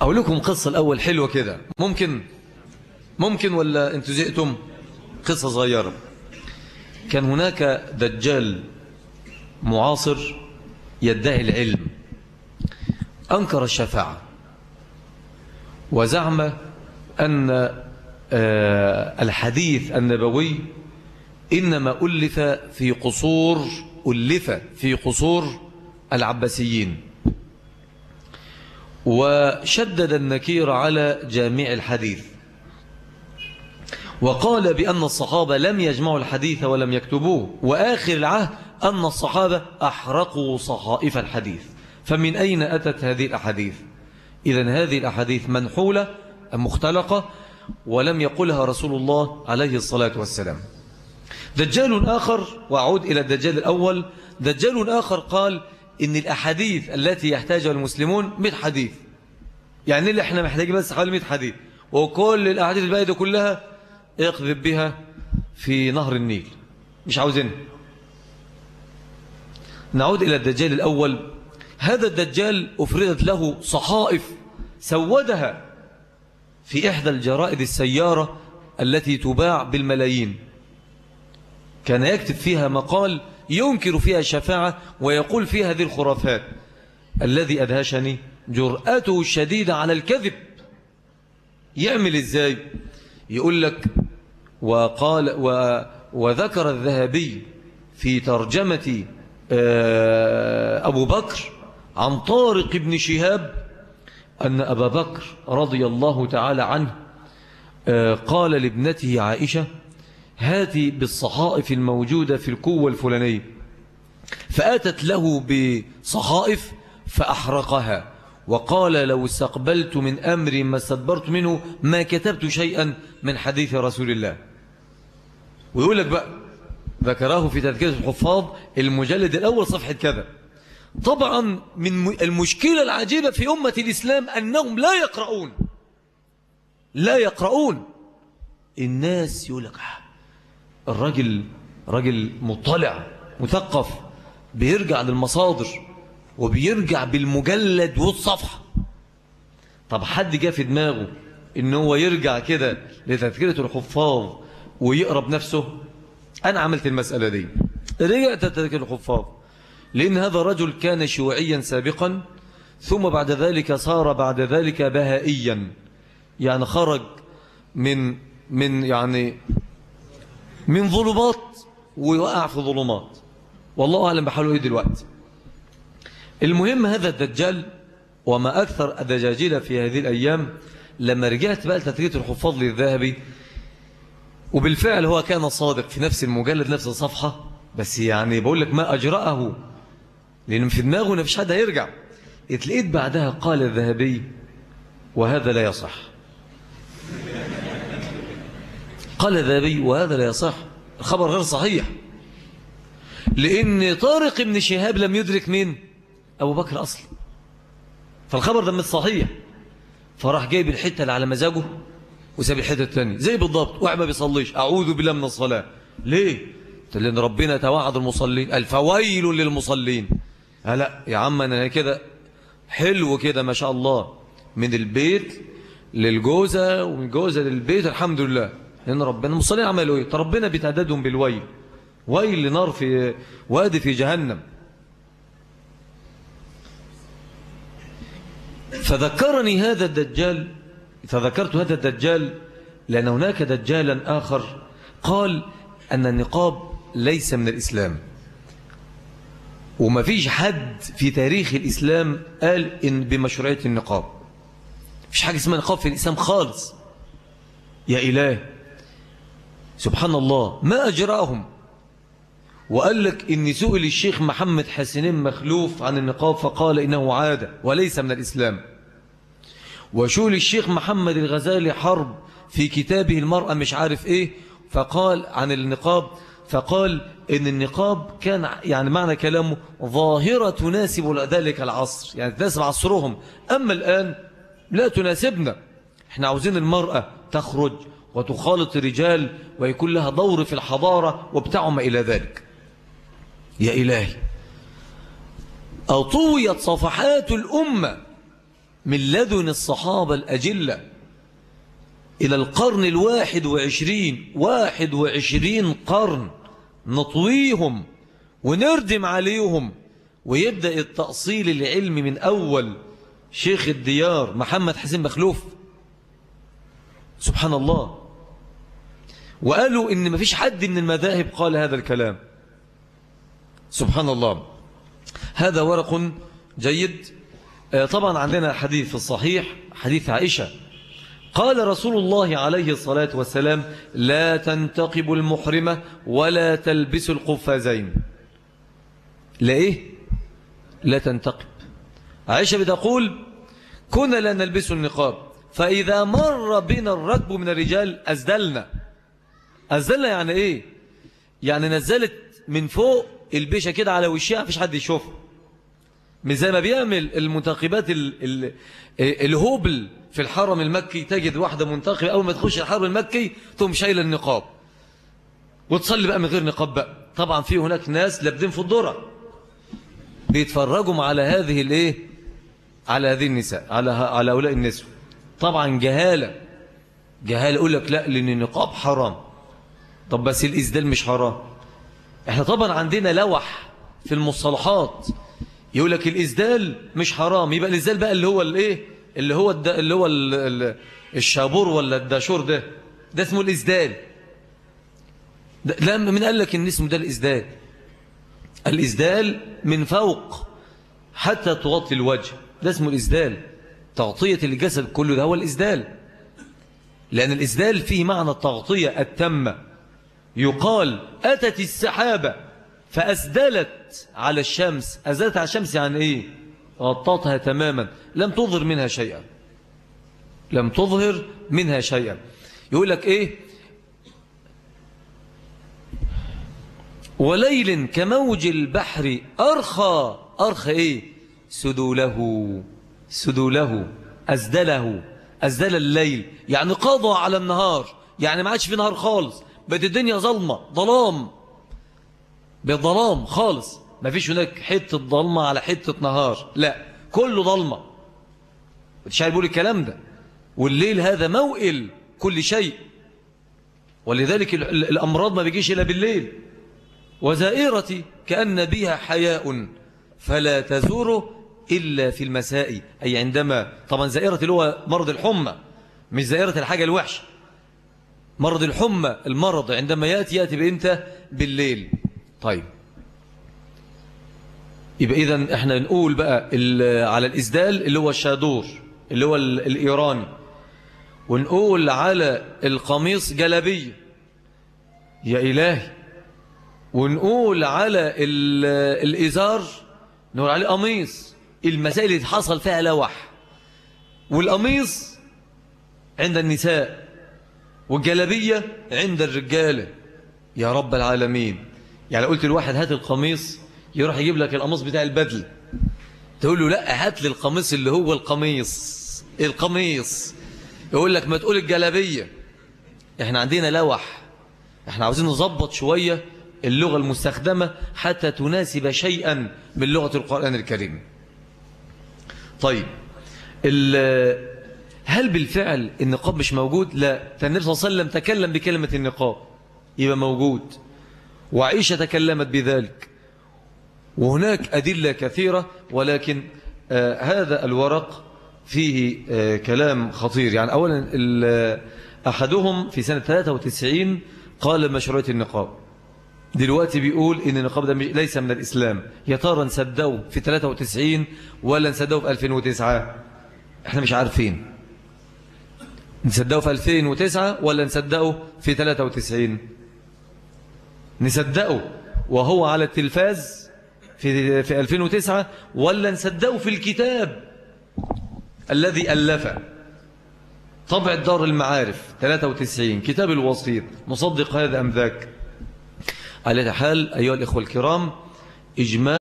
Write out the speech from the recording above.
أقول لكم قصة الأول حلوة كده. ممكن ممكن ولا أنتوا زهقتم؟ قصة صغيرة. كان هناك دجال معاصر يدعي العلم. أنكر الشفاعة. وزعم أن آه، الحديث النبوي إنما ألف في قصور ألف في قصور العباسيين. وشدد النكير على جامع الحديث. وقال بأن الصحابة لم يجمعوا الحديث ولم يكتبوه وآخر العهد أن الصحابة أحرقوا صحائف الحديث. فمن أين أتت هذه الأحاديث؟ إذا هذه الأحاديث منحولة مختلقة؟ ولم يقلها رسول الله عليه الصلاة والسلام. دجال آخر وأعود إلى الدجال الأول. دجال آخر قال إن الأحاديث التي يحتاجها المسلمون 100 حديث. يعني اللي إحنا محتاجين بس حوالي 100 حديث. وكل الأحاديث الباقية كلها اقذب بها في نهر النيل. مش عاوزين نعود إلى الدجال الأول. هذا الدجال أفردت له صحائف سودها في إحدى الجرائد السيارة التي تباع بالملايين. كان يكتب فيها مقال ينكر فيها الشفاعة ويقول فيها هذه الخرافات. الذي أدهشني جرأته الشديدة على الكذب. يعمل إزاي؟ يقول لك وقال و وذكر الذهبي في ترجمة آه، أبو بكر عن طارق بن شهاب أن أبا بكر رضي الله تعالى عنه آه، قال لابنته عائشة هاتي بالصحائف الموجودة في القوة الفلانية. فأتت له بصحائف فأحرقها. وقال لو استقبلت من أمري ما استدبرت منه ما كتبت شيئا من حديث رسول الله. ويقول لك بقى ذكره في تذكير الحفاظ المجلد الأول صفحة كذا. طبعا من المشكلة العجيبة في أمة الإسلام أنهم لا يقرؤون. لا يقرؤون. الناس يقول لك الرجل رجل مطلع مثقف بيرجع للمصادر وبيرجع بالمجلد والصفحة. طب حد جاء في دماغه إن هو يرجع كده لتذكرة الحفاظ ويقرأ بنفسه؟ أنا عملت المسألة دي. رجعت تذكرة الحفاظ. لأن هذا رجل كان شيوعيا سابقا ثم بعد ذلك صار بعد ذلك بهائيا. يعني خرج من من يعني من ظلمات ويوقع في ظلمات. والله أعلم بحاله إيه دلوقتي. المهم هذا الدجال وما أكثر الدجاجيل في هذه الأيام لما رجعت بقى لتثرية الحفاظ للذهبي وبالفعل هو كان صادق في نفس المجلد نفس الصفحة بس يعني بقول لك ما أجرأه لأن في دماغه نفش حد هيرجع. اتلقيت بعدها قال الذهبي وهذا لا يصح. قال الذهبي وهذا لا يصح الخبر غير صحيح. لأن طارق بن شهاب لم يدرك مين؟ أبو بكر أصلا فالخبر ده مش صحيح. فراح جايب الحتة اللي على مزاجه وساب الحتة الثانية زي بالضبط واحد ما بيصليش. أعوذ بالله من الصلاة. ليه؟ لأن ربنا توعد المصلين. الفويل للمصلين. لا يا عم أنا كده حلو كده ما شاء الله. من البيت للجوزة ومن الجوزة للبيت الحمد لله. لأن ربنا المصلين عملوا إيه؟ ربنا بيتعددهم بالويل. ويل لنار في وادي في جهنم. فذكرني هذا الدجال فذكرت هذا الدجال لأن هناك دجالا آخر قال أن النقاب ليس من الإسلام. وما فيش حد في تاريخ الإسلام قال إن بمشروعية النقاب. فيش حاجة اسمها نقاب في الإسلام خالص. يا إله. سبحان الله. ما أجراهم؟ وقال لك إن سئل الشيخ محمد حسنين مخلوف عن النقاب فقال إنه عادة وليس من الإسلام. وشول الشيخ محمد الغزالي حرب في كتابه المرأة مش عارف إيه فقال عن النقاب فقال إن النقاب كان يعني معنى كلامه ظاهرة تناسب ذلك العصر يعني تناسب عصرهم. أما الآن لا تناسبنا. إحنا عاوزين المرأة تخرج وتخالط الرجال ويكون لها دور في الحضارة وبتاع إلى ذلك. يا إلهي أطويت صفحات الأمة من لدن الصحابة الأجلة إلى القرن الواحد وعشرين واحد وعشرين قرن. نطويهم ونردم عليهم. ويبدأ التأصيل العلمي من أول شيخ الديار محمد حسين مخلوف. سبحان الله. وقالوا إن مفيش حد من المذاهب قال هذا الكلام. سبحان الله. هذا ورق جيد. آه، طبعا عندنا حديث في الصحيح حديث عائشة. قال رسول الله عليه الصلاة والسلام لا تنتقب المحرمة ولا تلبس القفازين. لا إيه لا تنتقب. عائشة بتقول كنا لا نلبس النقاب فإذا مر بنا الركب من الرجال أزدلنا. أزدلنا يعني إيه؟ يعني نزلت من فوق البيشة كده على وشها مفيش حد يشوفها. مش زي ما بيعمل المنتقبات ال ال الهوبل في الحرم المكي تجد واحدة منتقبة أول ما تخش الحرم المكي تقوم شايلة النقاب. وتصلي بقى من غير نقاب بقى. طبعا في هناك ناس لابدين في الدرة بيتفرجوا على هذه الايه على هذه النساء على على هؤلاء النسوة طبعا جهالة. جهالة يقول لك لا لأن النقاب حرام. طب بس الإسدال مش حرام. إحنا طبعا عندنا لوح في المصطلحات. يقول لك الإسدال مش حرام. يبقى الإسدال بقى اللي هو الايه؟ اللي هو الد... اللي هو ال... ال... الشابور ولا الداشور ده. ده اسمه الإسدال ده... لا من قال لك إن اسمه ده الإسدال الإسدال من فوق حتى تغطي الوجه. ده اسمه الإسدال تغطية الجسد كله ده هو الإسدال لأن الإسدال فيه معنى التغطية التامة. يقال أتت السحابة فأسدلت على الشمس. أزدلت على الشمس يعني إيه؟ غطتها تماما. لم تظهر منها شيئا. لم تظهر منها شيئا. يقول لك إيه؟ وليل كموج البحر أرخى. أرخى إيه؟ سدوله. سدوله. أزدله. أزدل الليل. يعني قضى على النهار. يعني ما عادش في نهار خالص. بقت الدنيا ظلمة ظلام. بظلام خالص. ما فيش هناك حتة ظلمة على حتة نهار. لا كله ظلمة. الشاعر بيقول الكلام ده. والليل هذا موئل كل شيء. ولذلك الأمراض ما بيجيش إلا بالليل. وزائرتي كأن بها حياء. فلا تزوره إلا في المساء. أي عندما طبعا زائرة اللي هو مرض الحمى مش زائرة الحاجة الوحشة. مرض الحمى المرض عندما يأتي يأتي بإمتى؟ بالليل. طيب. يبقى إذن إحنا نقول بقى على الإسدال اللي هو الشادور اللي هو الإيراني ونقول على القميص جلبية يا إلهي. ونقول على الإزار. نقول عليه قميص. المسائل اللي حصل فيها لوح. والقميص عند النساء. والجلبية عند الرجالة يا رب العالمين. يعني قلت الواحد هات القميص يروح يجيب لك القميص بتاع البدل. تقول له لا هات لي القميص اللي هو القميص. القميص. يقول لك ما تقول الجلبية إحنا عندنا لوح. إحنا عاوزين نظبط شوية اللغة المستخدمة حتى تناسب شيئا من لغة القرآن الكريم. طيب هل بالفعل النقاب مش موجود؟ لا. فالنبي صلى الله عليه وسلم تكلم بكلمة النقاب يبقى موجود. وعائشة تكلمت بذلك. وهناك أدلة كثيرة ولكن آه هذا الورق فيه آه كلام خطير. يعني أولا أحدهم في سنة 93 قال مشروعية النقاب. دلوقتي بيقول إن النقاب ده ليس من الإسلام. يا ترى نصدقه في 93 ولا نصدقه في 2009 إحنا مش عارفين. نصدقه في 2009 ولا نصدقه في 93 نصدقه وهو على التلفاز في في 2009 ولا نصدقه في الكتاب الذي ألفه طبع دار المعارف 93 كتاب الوسيط نصدق هذا أم ذاك؟ على حال أيها الإخوة الكرام إجماع